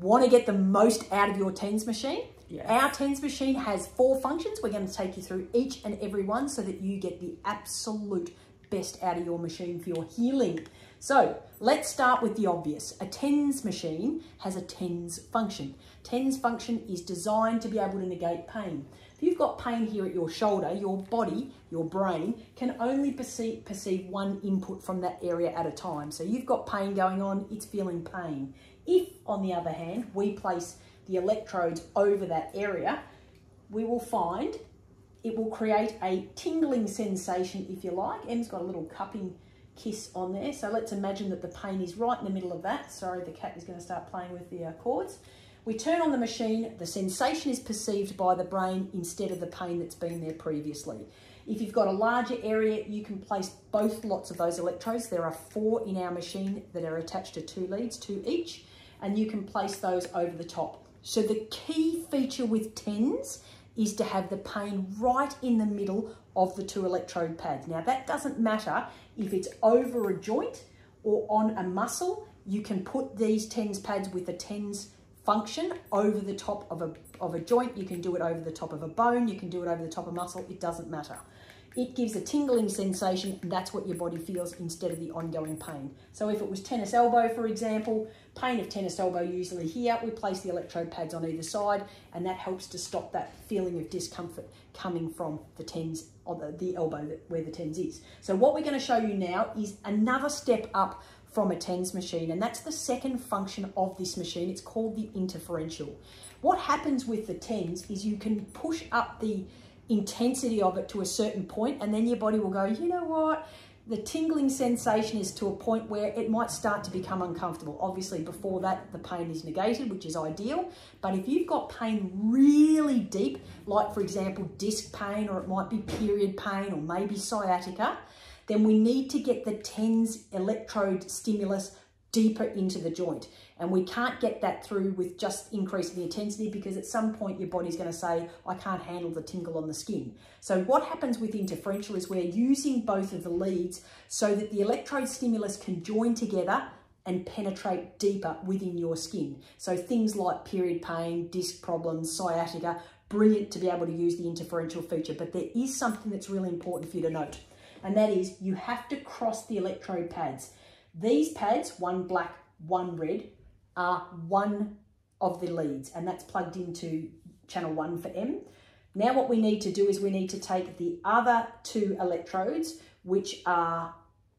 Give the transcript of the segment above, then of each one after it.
Want to get the most out of your TENS machine? Yes. Our TENS machine has four functions. We're going to take you through each and every one so that you get the absolute best out of your machine for your healing. So let's start with the obvious. A TENS machine has a TENS function. TENS function is designed to be able to negate pain. If you've got pain here at your shoulder, your body, your brain, can only perceive, perceive one input from that area at a time. So you've got pain going on, it's feeling pain. If, on the other hand, we place the electrodes over that area, we will find it will create a tingling sensation, if you like. Em's got a little cupping kiss on there. So let's imagine that the pain is right in the middle of that. Sorry, the cat is going to start playing with the uh, cords. We turn on the machine, the sensation is perceived by the brain instead of the pain that's been there previously. If you've got a larger area, you can place both lots of those electrodes. There are four in our machine that are attached to two leads, two each, and you can place those over the top. So the key feature with TENS is to have the pain right in the middle of the two electrode pads. Now that doesn't matter if it's over a joint or on a muscle, you can put these TENS pads with the TENS function over the top of a, of a joint. You can do it over the top of a bone. You can do it over the top of muscle. It doesn't matter. It gives a tingling sensation and that's what your body feels instead of the ongoing pain. So if it was tennis elbow, for example, pain of tennis elbow usually here, we place the electrode pads on either side and that helps to stop that feeling of discomfort coming from the tens or the, the elbow that, where the tens is. So what we're going to show you now is another step up from a TENS machine and that's the second function of this machine. It's called the interferential. What happens with the TENS is you can push up the intensity of it to a certain point and then your body will go, you know what, the tingling sensation is to a point where it might start to become uncomfortable. Obviously, before that, the pain is negated, which is ideal. But if you've got pain really deep, like for example, disc pain, or it might be period pain, or maybe sciatica, then we need to get the TENS electrode stimulus deeper into the joint. And we can't get that through with just increasing the intensity because at some point your body's going to say, I can't handle the tingle on the skin. So what happens with interferential is we're using both of the leads so that the electrode stimulus can join together and penetrate deeper within your skin. So things like period pain, disc problems, sciatica, brilliant to be able to use the interferential feature. But there is something that's really important for you to note, and that is you have to cross the electrode pads. These pads, one black, one red, are one of the leads and that's plugged into channel one for Em. Now what we need to do is we need to take the other two electrodes, which are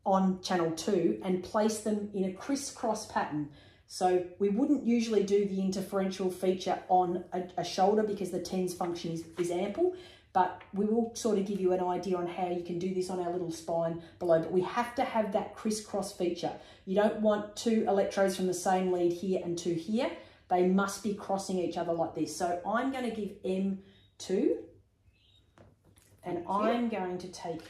on channel two, and place them in a crisscross pattern. So we wouldn't usually do the interferential feature on a, a shoulder because the TENS function is, is ample, but we will sort of give you an idea on how you can do this on our little spine below. But we have to have that crisscross feature. You don't want two electrodes from the same lead here and two here. They must be crossing each other like this. So I'm going to give M2 and I'm going to take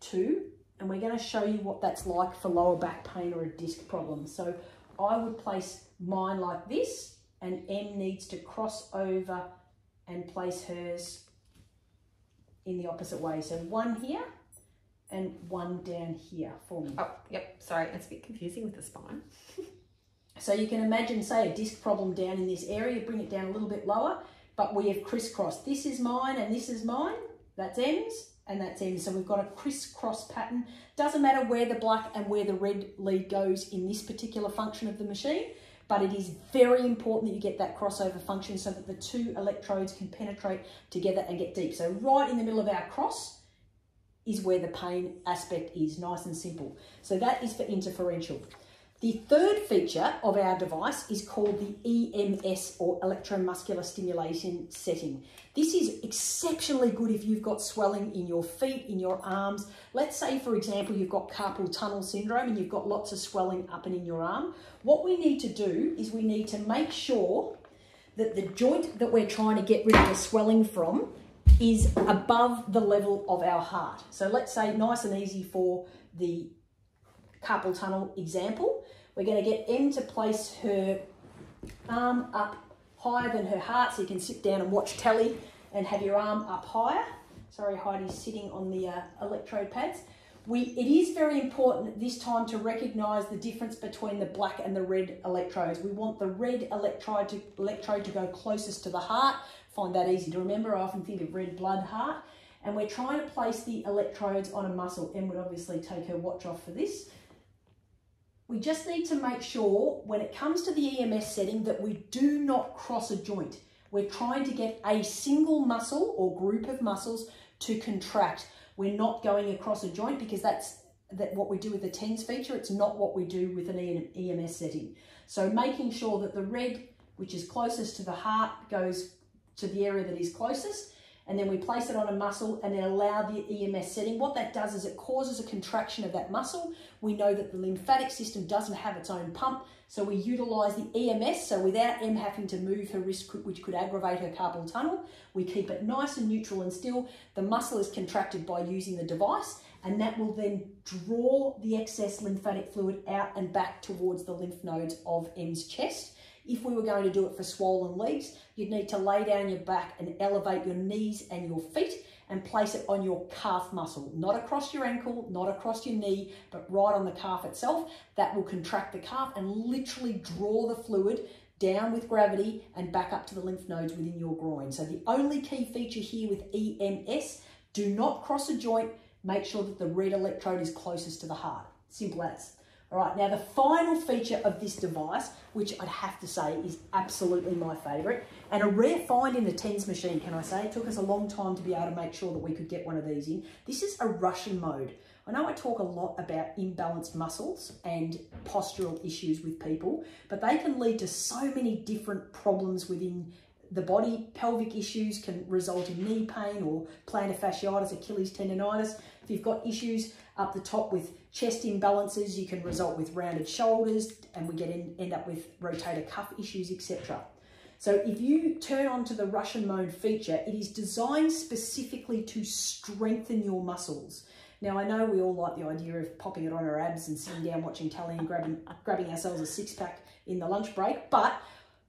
two and we're going to show you what that's like for lower back pain or a disc problem. So I would place mine like this and Em needs to cross over and place hers in the opposite way. So one here and one down here for me. Oh, yep. Sorry, it's a bit confusing with the spine. so you can imagine, say, a disc problem down in this area, bring it down a little bit lower, but we have crisscrossed. This is mine and this is mine. That's Em's and that's Em's. So we've got a crisscross pattern. Doesn't matter where the black and where the red lead goes in this particular function of the machine but it is very important that you get that crossover function so that the two electrodes can penetrate together and get deep. So right in the middle of our cross is where the pain aspect is, nice and simple. So that is for interferential. The third feature of our device is called the EMS or electromuscular stimulation setting. This is exceptionally good if you've got swelling in your feet, in your arms. Let's say, for example, you've got carpal tunnel syndrome and you've got lots of swelling up and in your arm. What we need to do is we need to make sure that the joint that we're trying to get rid of the swelling from is above the level of our heart. So let's say nice and easy for the carpal tunnel example. We're going to get Em to place her arm up higher than her heart so you can sit down and watch telly and have your arm up higher. Sorry, Heidi's sitting on the uh, electrode pads. We, it is very important this time to recognise the difference between the black and the red electrodes. We want the red electrode to, electrode to go closest to the heart. Find that easy to remember. I often think of red blood heart. And we're trying to place the electrodes on a muscle. Em would obviously take her watch off for this. We just need to make sure when it comes to the EMS setting that we do not cross a joint. We're trying to get a single muscle or group of muscles to contract. We're not going across a joint because that's that what we do with the TENS feature. It's not what we do with an EMS setting. So making sure that the red, which is closest to the heart, goes to the area that is closest and then we place it on a muscle and then allow the EMS setting. What that does is it causes a contraction of that muscle. We know that the lymphatic system doesn't have its own pump, so we utilize the EMS. So without Em having to move her wrist, which could aggravate her carpal tunnel, we keep it nice and neutral and still. The muscle is contracted by using the device, and that will then draw the excess lymphatic fluid out and back towards the lymph nodes of Em's chest. If we were going to do it for swollen legs, you'd need to lay down your back and elevate your knees and your feet and place it on your calf muscle, not across your ankle, not across your knee, but right on the calf itself. That will contract the calf and literally draw the fluid down with gravity and back up to the lymph nodes within your groin. So the only key feature here with EMS, do not cross a joint, make sure that the red electrode is closest to the heart. Simple as. All right, now the final feature of this device, which I'd have to say is absolutely my favourite, and a rare find in the TENS machine, can I say? It took us a long time to be able to make sure that we could get one of these in. This is a Russian mode. I know I talk a lot about imbalanced muscles and postural issues with people, but they can lead to so many different problems within the body. Pelvic issues can result in knee pain or plantar fasciitis, Achilles tendonitis. If you've got issues up the top with chest imbalances, you can result with rounded shoulders and we get in, end up with rotator cuff issues, etc. So if you turn on to the Russian mode feature, it is designed specifically to strengthen your muscles. Now, I know we all like the idea of popping it on our abs and sitting down watching telly and grabbing, grabbing ourselves a six pack in the lunch break, but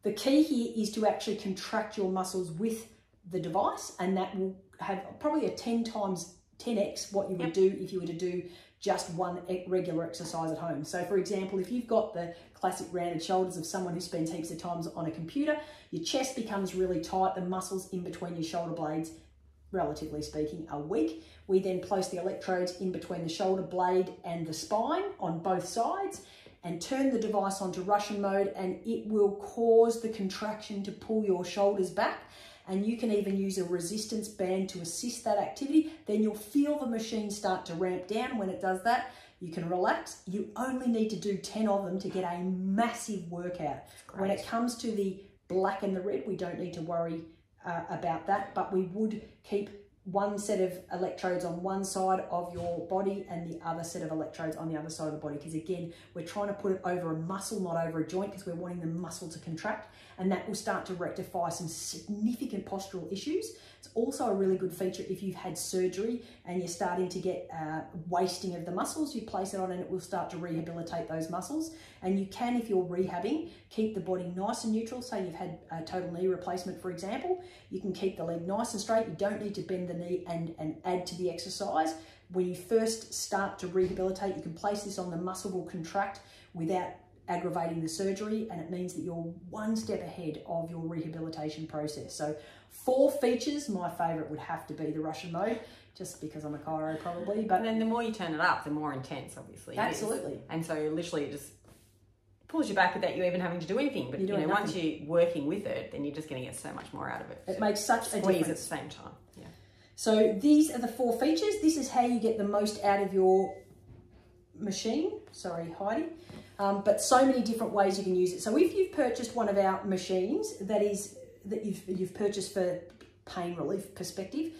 the key here is to actually contract your muscles with the device and that will have probably a 10 times 10x what you would yep. do if you were to do just one regular exercise at home. So for example, if you've got the classic rounded shoulders of someone who spends heaps of times on a computer, your chest becomes really tight, the muscles in between your shoulder blades, relatively speaking, are weak. We then place the electrodes in between the shoulder blade and the spine on both sides and turn the device onto Russian mode and it will cause the contraction to pull your shoulders back and you can even use a resistance band to assist that activity, then you'll feel the machine start to ramp down. When it does that, you can relax. You only need to do 10 of them to get a massive workout. When it comes to the black and the red, we don't need to worry uh, about that, but we would keep one set of electrodes on one side of your body and the other set of electrodes on the other side of the body because again we're trying to put it over a muscle not over a joint because we're wanting the muscle to contract and that will start to rectify some significant postural issues it's also a really good feature if you've had surgery and you're starting to get uh, wasting of the muscles. You place it on and it will start to rehabilitate those muscles. And you can, if you're rehabbing, keep the body nice and neutral. Say you've had a total knee replacement, for example, you can keep the leg nice and straight. You don't need to bend the knee and, and add to the exercise. When you first start to rehabilitate, you can place this on the muscle will contract without aggravating the surgery and it means that you're one step ahead of your rehabilitation process. So four features, my favorite would have to be the Russian mode just because I'm a chiro probably. But and then the more you turn it up, the more intense obviously. Absolutely. And so literally it just pulls you back without you even having to do anything. But you know, once you're working with it, then you're just going to get so much more out of it. It makes such a difference. at the same time. Yeah. So these are the four features. This is how you get the most out of your machine. Sorry, Heidi. Um, but so many different ways you can use it. So if you've purchased one of our machines that is that you've, you've purchased for pain relief perspective,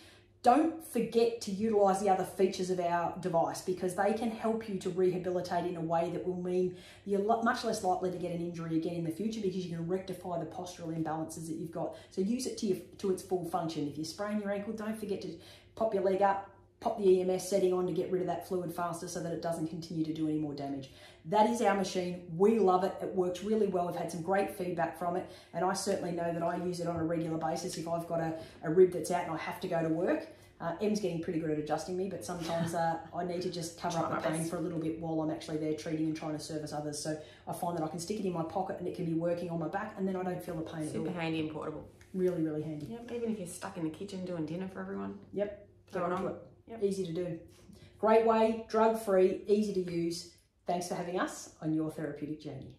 don't forget to utilize the other features of our device because they can help you to rehabilitate in a way that will mean you're much less likely to get an injury again in the future because you can rectify the postural imbalances that you've got. So use it to, your, to its full function. If you sprain your ankle, don't forget to pop your leg up, pop the EMS setting on to get rid of that fluid faster so that it doesn't continue to do any more damage. That is our machine. We love it. It works really well. We've had some great feedback from it. And I certainly know that I use it on a regular basis if I've got a, a rib that's out and I have to go to work. Uh, Em's getting pretty good at adjusting me, but sometimes uh, I need to just cover Try up the pain best. for a little bit while I'm actually there treating and trying to service others. So I find that I can stick it in my pocket and it can be working on my back, and then I don't feel the pain at Super handy and portable. Really, really handy. Yep. Even if you're stuck in the kitchen doing dinner for everyone. Yep, Throw it on. Yep. Easy to do. Great way, drug free, easy to use. Thanks for having us on your therapeutic journey.